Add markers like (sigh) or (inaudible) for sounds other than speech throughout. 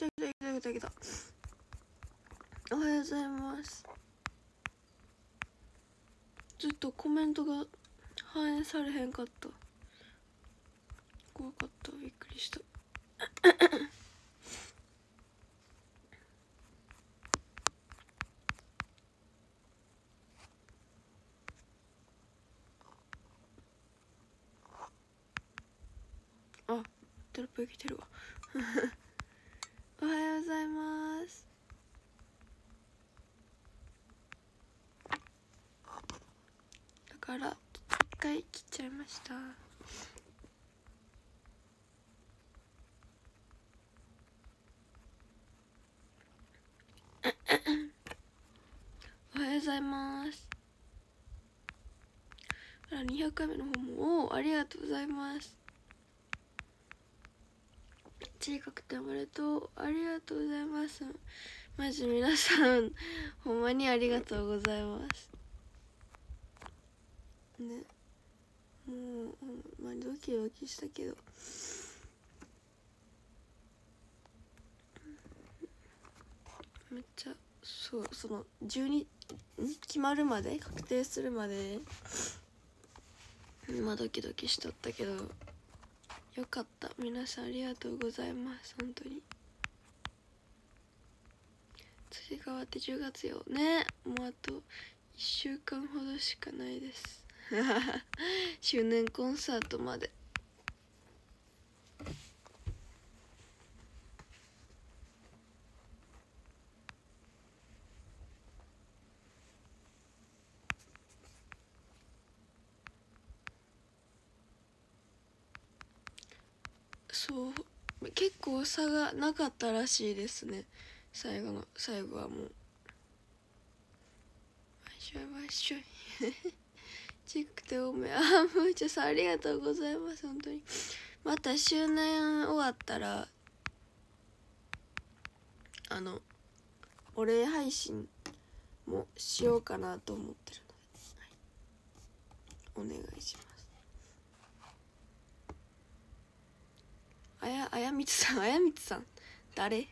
来た来た来た来た来たおはようございます。ずっとコメントが反映されへんかった。怖かった。びっくりした。あテロップ来てるわ。おはようございます。だから一回切っちゃいました。おはようございます。あら200回目の方もおーありがとうございます。小さくておめでとう。ありがとうございます。マジ皆さん (laughs) ほんまにありがとうございます。ね。もうほんまにドキドキしたけど。めっちゃそうその12ん？決まるまで？確定するまで？まあドキドキしとったけど。よかった。皆さんありがとうございます。本当に。次変わって10月よね。もうあと1週間ほどしかないです。(laughs) 周年コンサートまでそう結構差がなかったらしいですね。最後の最後はもう。わしょいわしょい。ちくておめあむーちゃさんありがとうございます。本当に。また周年終わったらあのお礼配信もしようかなと思ってるので、はい、お願いします。あやあやみつさんあやみつさん。誰？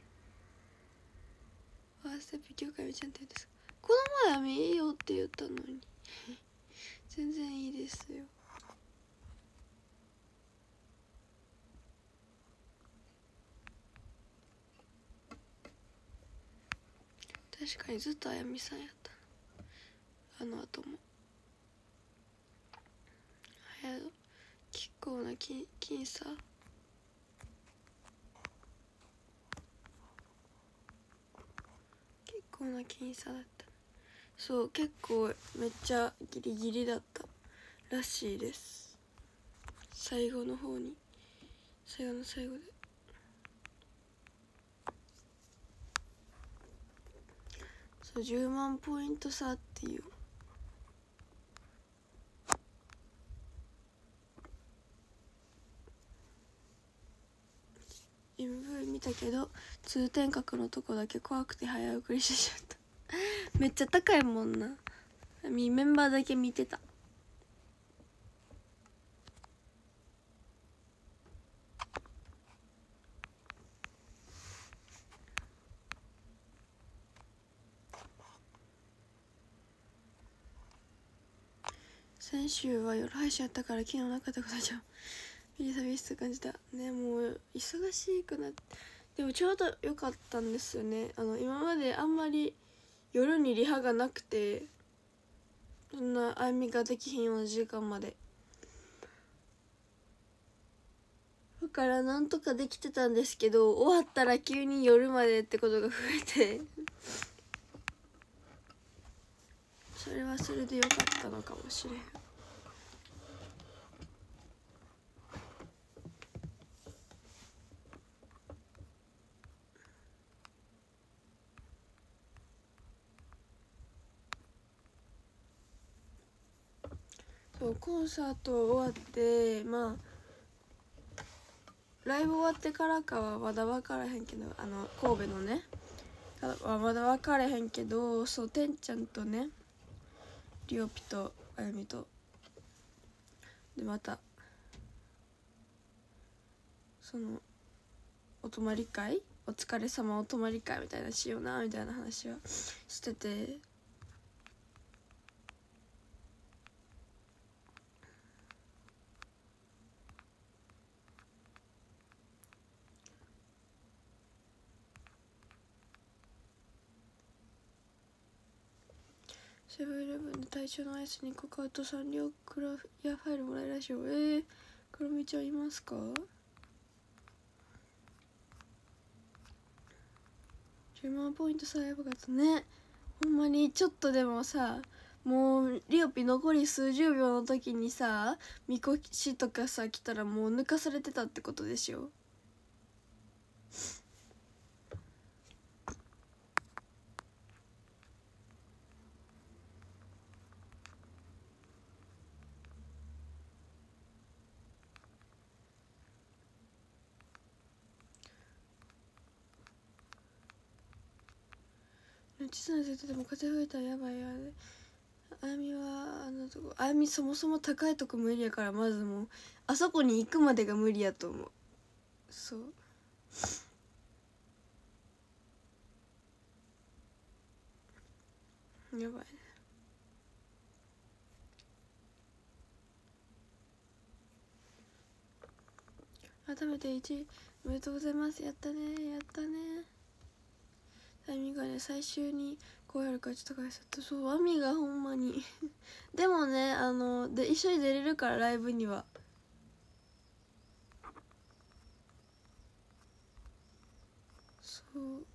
ファーステップ協会みちゃんって言うんです。この前はみいいよって言ったのに。(laughs) 全然いいですよ。確かにずっとあやみさんやった。あの後も。はや結構な僅差結構な僅差だった。そう結構めっちゃギリギリだったらしいです。最後の方に。最後の最後で。そう10万ポイント差っていう「MV 見たけど通天閣のとこだけ怖くて早送りしちゃった。(laughs) めっちゃ高いもんな。メンバーだけ見てた。先週は夜配信やったから昨日なかったことじゃん。寂しさ感じた。ねもう忙しくなって。でもちょうど良かったんですよね。あの今まであんまり夜にリハがなくてそんなあいみができひんような時間まで。だからなんとかできてたんですけど終わったら急に夜までってことが増えて。それはそれで良かったのかもしれん。そうコンサート終わってまあライブ終わってからかはまだ分からへんけどあの神戸のね。はまだ分からへんけどそうてんちゃんとねりおぴとあゆみと。でまたそのお泊まり会？お疲れ様お泊まり会みたいなしようなみたいな話はしてて。セブンイレブンで対象のアイスにコカウトサンリオクラフやファイルもらえるらしいよ。えー、クロミちゃんいますか？10万ポイントさえばかったね。ほんまにちょっとでもさもうリオピ残り数十秒の時にさみこしとかさ来たらもう抜かされてたってことでしょ小さな設定でも風吹いたらやばいやであやみはあのとこあやみそもそも高いとこ無理やからまずもうあそこに行くまでが無理やと思う。そう。やばいね。改めて1位おめでとうございます。やったねやったね。タイミングがね最終にこうやるかちょっと返せたそうアミがほんまに。(laughs) でもねあので一緒に出れるからライブには。そう。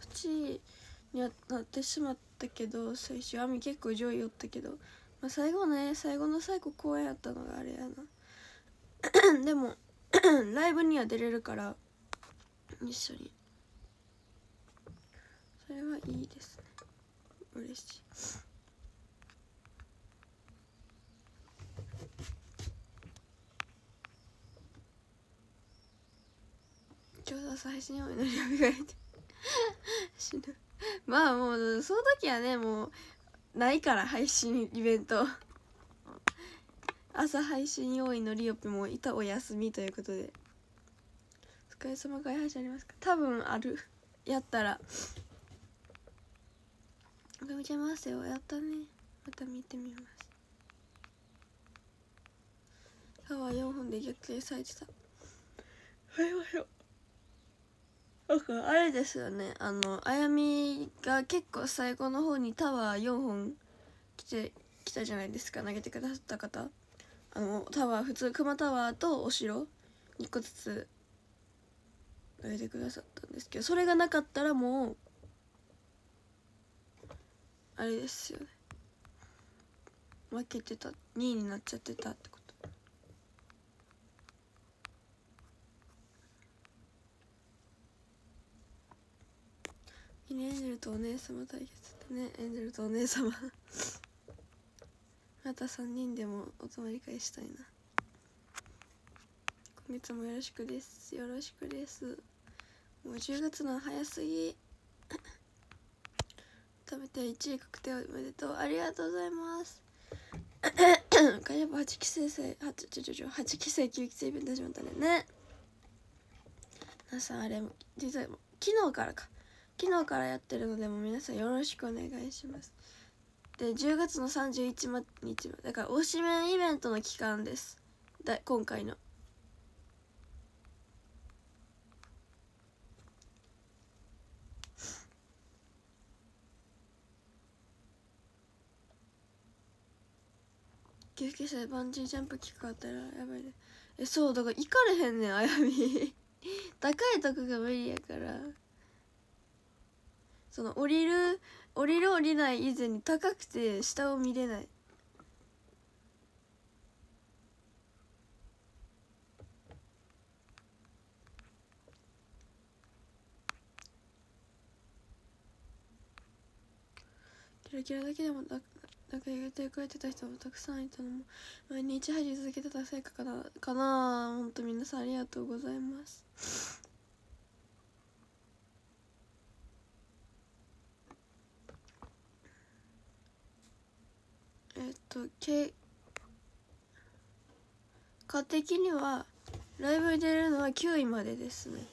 8位にはなってしまったけど最初アミ結構上位おったけど、まあ、最後ね最後の最後公演やったのがあれやな。(clears throat) でも (clears throat) ライブには出れるから一緒に。それはい。い。ですね嬉しい。ちょうど朝配信を祈りを磨い。て死ぬまあもうその時はねもうない。から配信イベント朝配信用意のリオピもい。たお休みとい。うことでお疲れ様会配信ありますか多分あるやったら見てますよやったねまた見てみますタワー4本で。逆転されてたはいましょなんかあれで。すよねあのあやみが結構最後の方にタワー4本来て来たじゃないで。すか投げてくださった方あのタワー普通熊タワーとお城2個ずつ投げてくださったんで。すけどそれがなかったらもうあれですよね。負けてた。2位になっちゃってたってこと。エンジェルとお姉様対決だね。エンジェルとお姉様。(laughs) また3人でもお泊まり会したいな。今月もよろしくです。よろしくです。もう10月の早すぎ。食べて1位確定おめでとうありがとうございます。かやば8期生生8ちょちょ8期生9期生イベント始まったねね。皆さんあれ実は昨日からか。昨日からやってるのでも皆さんよろしくお願いします。で10月の31日だから推しメンイベントの期間です。だ今回の。救急車でバンジージャンプ効かったらやばいでえそうだから行かれへんねんあやみ。(laughs) 高いとこが無理やから。その降りる降りる降りない以前に高くて下を見れない。キラキラだけでもだなんか言ってくれてた人もたくさんいたの。も毎日入り続けてた成果かなかな本当皆さんありがとうございます。えっとけ果的にはライブに出れるのは9位までですね。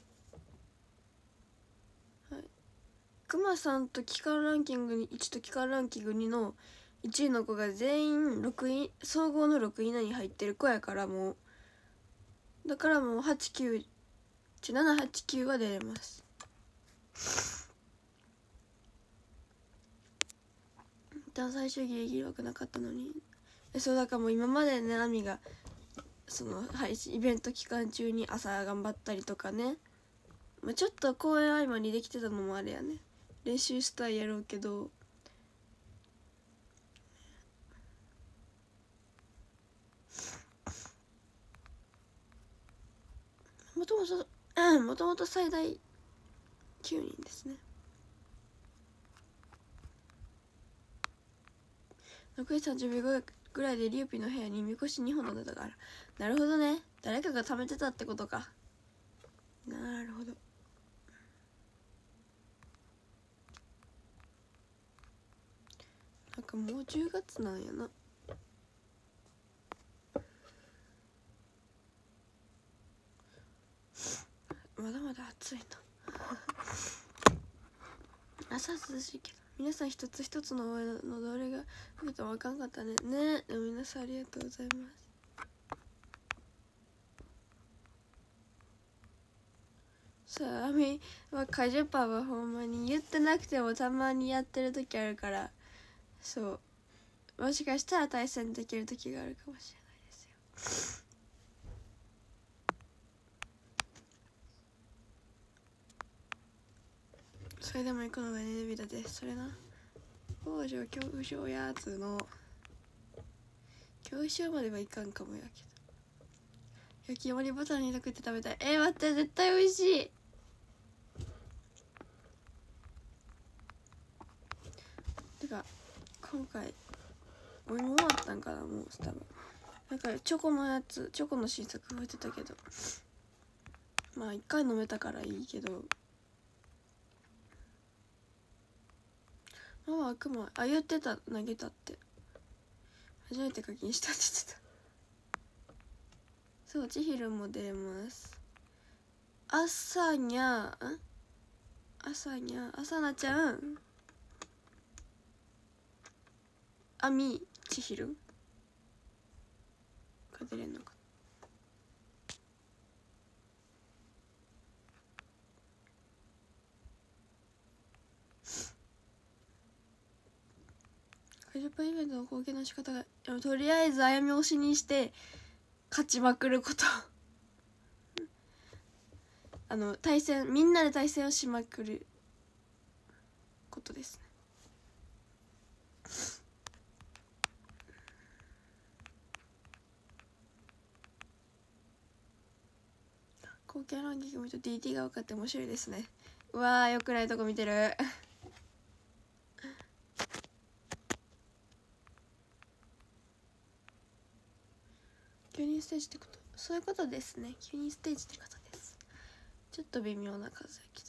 はい。くまさんと期間ランキングに1と期間ランキング2の1位の子が全員6位総合の6位以内に入ってる子やからもう。だからもう89789は出れます。一旦最初ギリギリ枠なかったのに。えそうだからもう今までねナミがその配信イベント期間中に朝頑張ったりとかね、まあ、ちょっと公演合間にできてたのもあれやね。練習したいやろうけど。もともともともと最大9人ですね。6時30秒ぐらいでリュウピの部屋にみこし2本乗ったからなるほどね。誰かが貯めてたってことか。なるほど。なんかもう10月なんやな。まだまだ暑いな。朝涼しいけど。皆さん一つ一つの応援のどれが吹くと分かんかったね。ね。でも皆さんありがとうございます。さああみはカジュパはほんまに言ってなくてもたまにやってる時あるから。そう。もしかしたら対戦できる時があるかもしれないですよ。それでも行くのがネビダです。それな。王女恐怖症やつの。恐怖症まではいかんかもやけど。焼き芋にバターに入れて食べたい。えー、待って絶対美味しい。てか今回お芋終わったんかなもう多分。なんかチョコのやつチョコの新作増えてたけど。まあ一回飲めたからいいけど。ママは雲あ言ってた投げたって。初めて課金したって言ってた。そう千尋も出ます。朝にゃん？朝にゃ朝菜ちゃん。あみ千尋？が出れんのか。50分イベントの貢献の仕方がとりあえずあやみ推しにして勝ちまくること。(laughs) あの対戦みんなで対戦をしまくることですね。(laughs) 貢献ランキングもちょっと DT が分かって面白いですね。うわーよくないとこ見てる (laughs) 急にステージってことそういうことですね。急にステージってことです。ちょっと微妙な数やけど。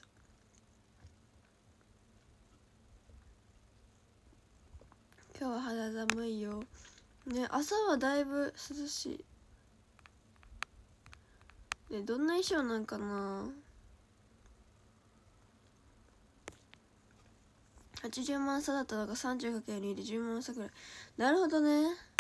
今日は肌寒いよ。ね朝はだいぶ涼しい。ねどんな衣装なんかな。80万差だったのが 30×2 で10万差ぐらい。なるほどね。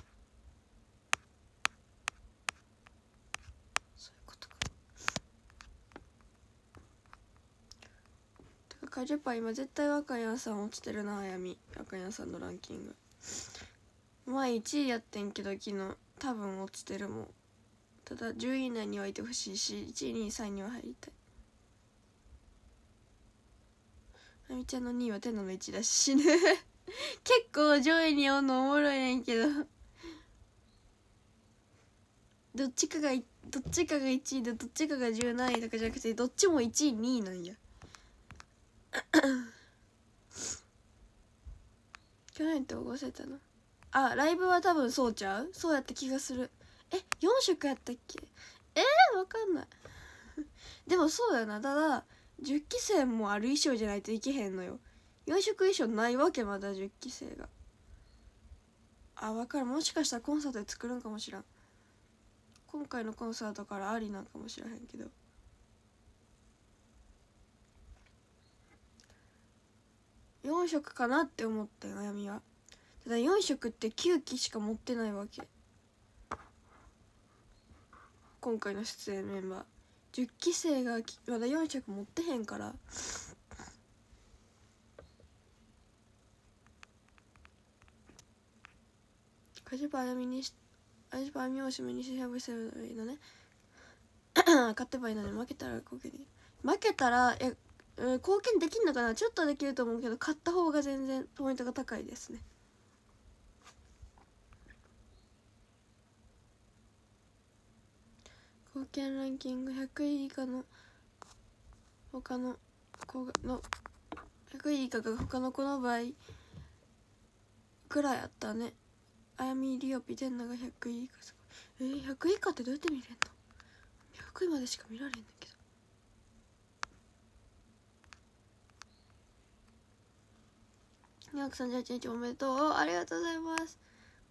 カジュパ今絶対若屋さん落ちてるなあやみ。若屋さんのランキング。前1位やってんけど昨日多分落ちてるもん。ただ10位以内にはいてほしいし1位2位3位には入りたい。あみちゃんの2位は天の1だし死ぬ (laughs) 結構上位におんのおもろいねんけど。どっちかがどっちかが1位でどっちかが10何位とかじゃなくてどっちも1位2位なんや。(coughs) 去年って起こせたの？あライブは多分そうちゃう？そうやった気がする。え4色やったっけ？えー、わかんない。(laughs) でもそうやな。ただ10期生もある衣装じゃないといけへんのよ。4色衣装ないわけまだ10期生が。あ分かるもしかしたらコンサートで作るんかもしらん。今回のコンサートからありなんかもしらへんけど。4色かなって思ったよあやみは。ただ4色って9期しか持ってないわけ。今回の出演メンバー。10期生がまだ4色持ってへんから。カジパあやみにしカジパあやみを締めにしゃぶせばいいのね。(clears throat) 勝てばいいのに負けたら貢献できる負けたらえうん貢献できんのかな？ちょっとできると思うけど勝った方が全然ポイントが高いですね。貢献ランキング100位以下の他の子の100位以下が他の子の場合くらいあったね。あやみリオピテンナが100位以下。すごい。えー、100位以下ってどうやって見れんの？100位までしか見られんねんけど238日おめでとう。ありがとうございます。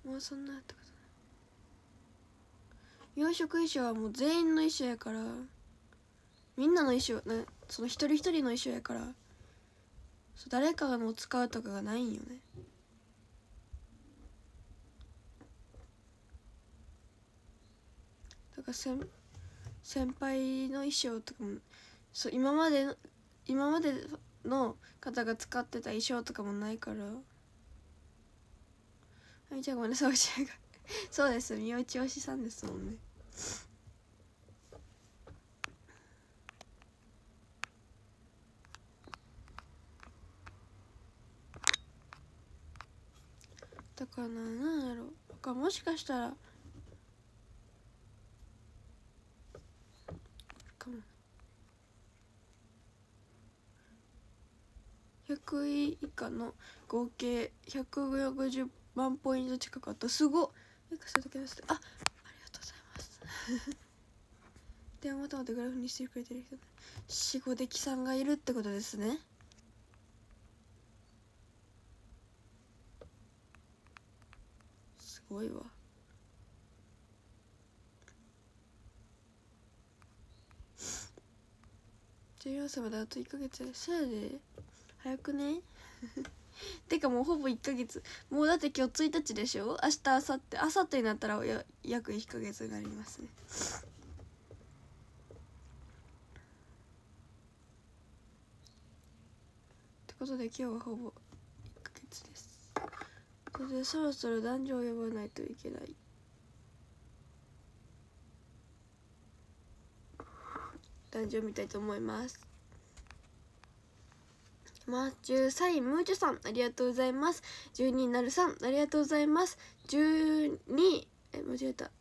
もうそんなったことない養殖衣装はもう全員の衣装やから。みんなの衣装ね。その一人一人の衣装やから。そう誰かのを使うとかがないんよね。だから先先輩の衣装とかもそう今までの今までの方が使ってた衣装とかもないから。はいじゃあごめんなさい教えが。そうです三内推しさんですもんね。だからななんやろかもしかしたら。かも。100位以下の合計160万ポイント近くあった。すごっ。えかそれだけ出してあありがとうございます。(laughs) でもまたまたグラフにしてくれてる人死後できさんがいるってことですね。すごいわ。14歳まであと1ヶ月やそやで早くね？(laughs) てかもうほぼ1ヶ月。もうだって今日1日でしょ？明日明後日。明後日になったら約1ヶ月になりますね。ってことで今日はほぼ1ヶ月です。それでそろそろ男女を呼ばないといけない。男女を見たいと思います。まあ、13位ムーチョさんありがとうございます。12位なるさんありがとうございます。12位え間違えた。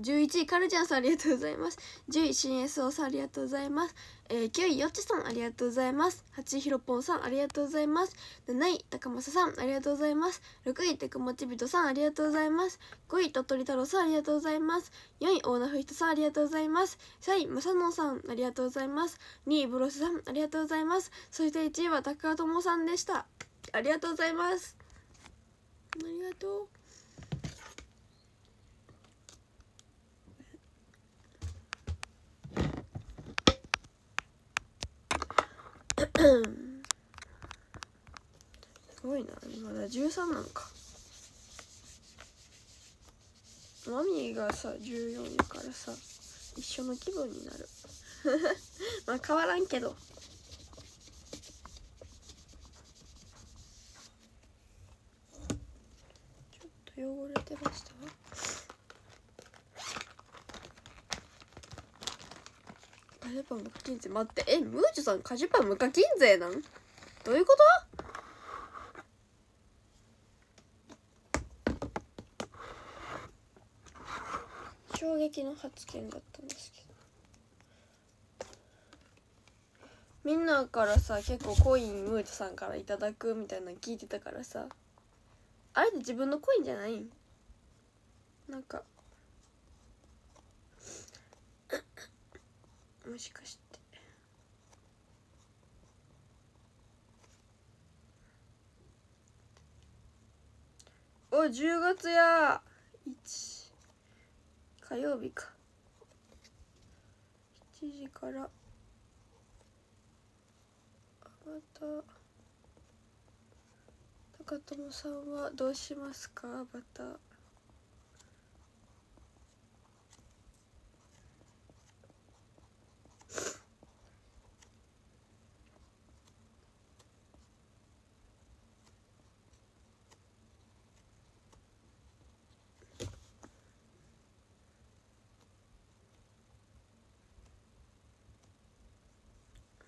11位カルちゃんさんありがとうございます。10位新 SO さんありがとうございます、えー、9位よっちさんありがとうございます。8位ひろぽんさんありがとうございます。7位高政さんありがとうございます。6位てくもちびとさんありがとうございます。5位鳥取太郎さんありがとうございます。4位大名ふひとさんありがとうございます。3位まさのさんありがとうございます。2位ブロスさんありがとうございます。そして1位は高川智さんでした。ありがとうございます。ありがとう。すごいな。まだ13なのか。マミーがさ14やからさ一緒の気分になる。(laughs) まあ変わらんけど。ちょっと汚れてました？わカジパン無課金税。待って。えムーチョさんカジュパン無課金税なん？どういうこと？衝撃の発言だったんですけど。みんなからさ結構コインムーチョさんからいただくみたいなの聞いてたからさ。あれって自分のコインじゃない？んなんかもしかして。お10月や。1火曜日か。7時から。アバター高友さんはどうしますか？アバター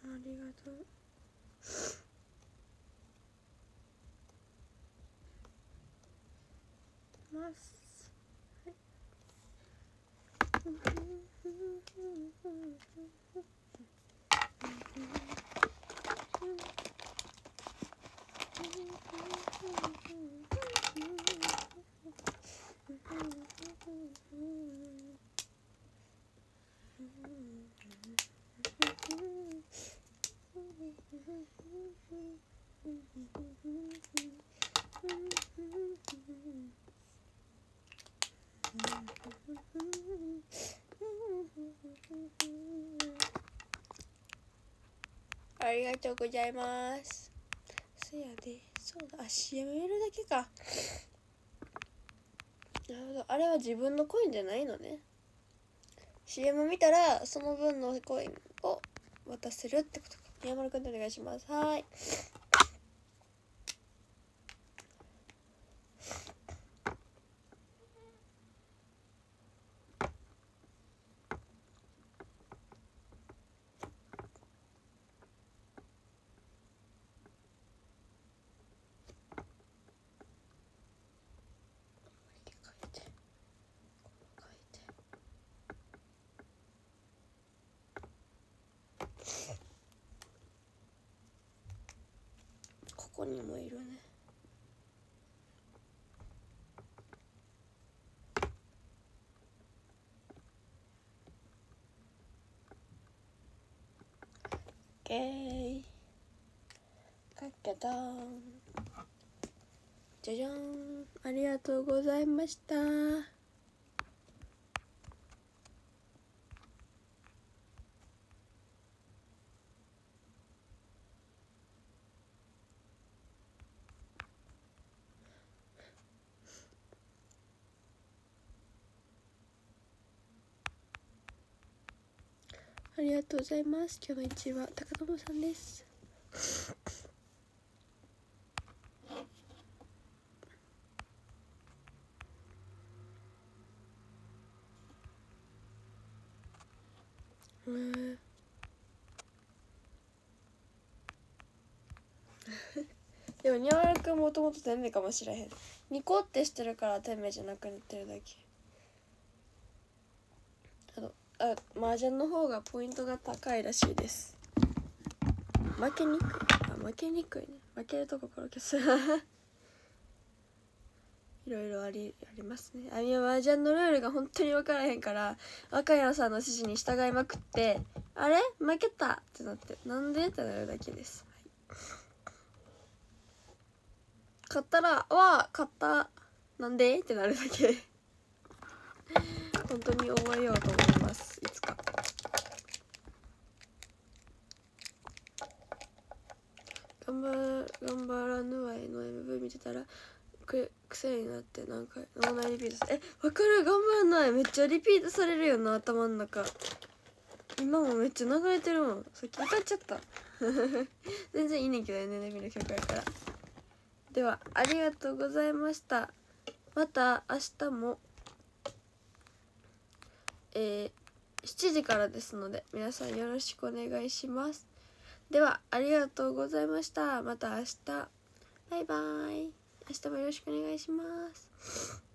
ありがとうます、りがとうございます。せやで。そうだ。あ CM 入れるだけか。なるほど。あれは自分のコインじゃないのね。CM 見たらその分のコインを渡せるってことか。宮丸くんでお願いします。はい。こにもいるね。オッケーかけたじゃじゃん。ありがとうございました。りがとうございます。今日の一位は高友さんです。へえでも宮原くんもともと天命かもしれへん。ニコってしてるから天命じゃなくなってるだけ。あ麻雀の方がポイントが高いらしいです。負けにくい。あ負けにくいね。負けるとこから消す。(laughs) いろいろありありますね。あいや麻雀のルールが本当に分からへんから若山さんの指示に従いまくってあれ？負けたってなってなんで？ってなるだけです、はい。勝ったら「わあ勝った。なんで?」ってなるだけ。本当に覚えようと思います。いつか。頑張頑張らぬわいの MV 見てたらく癖になって何回脳内リピートえわかる。頑張らない。めっちゃリピートされるよな頭の中今もめっちゃ流れてるもん。さっき歌っちゃった。(laughs) 全然いいねんけど NNB の曲やから。ではありがとうございました。また明日も。えー、7時からですので皆さんよろしくお願いします。ではありがとうございました。また明日。バイバイ。明日もよろしくお願いします。